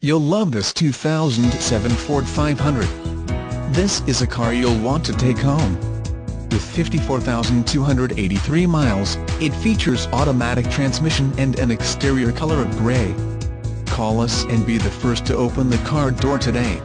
You'll love this 2007 Ford 500. This is a car you'll want to take home. With 54,283 miles, it features automatic transmission and an exterior color of gray. Call us and be the first to open the car door today.